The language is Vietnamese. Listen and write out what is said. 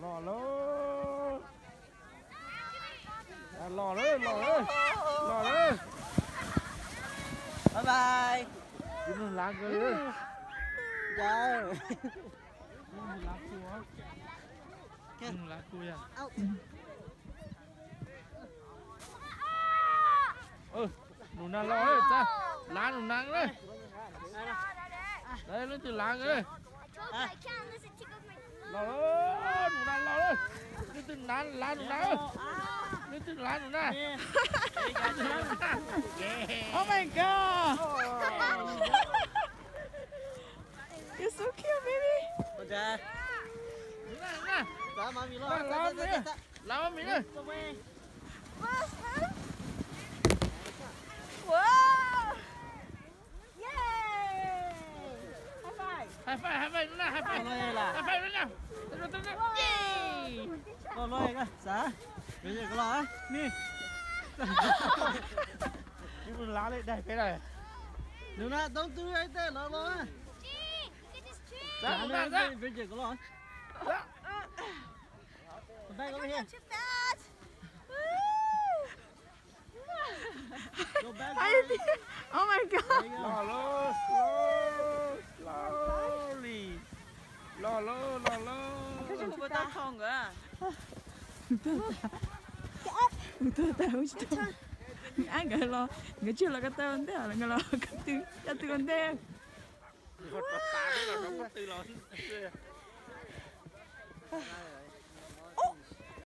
lò lô à, lò đấy lò đấy lò đấy bye bye. Đi nó lá cơ đấy. Dạ lá cua lá cua à? Ừ nụ nà lò đấy cha lá nụ nang đấy. Đây nó từ lá cơ đấy Oh my god you're so cute baby โอเคหนูนะหนูนะตามมามีรอดตามมามีตามมามีเลย Whoa! Yay! High five! High five! High five! High five! High five! High five! High five! High five! Lo cái xã bây giờ có lo á nè Nhưng mà lá lại đẹp cái này. Đừng na don't do right there lo lo á Ra, dạ. ra, bây giờ có lo Ra. con tay có Too fast! go back I did. Oh my god! 다 더운 거야. Tôi tao chứ Ai ngờ lo Người chưa là cái tao thế là người lo cái tư Cái tư con đen Một bát tá đấy là nó có từ lớn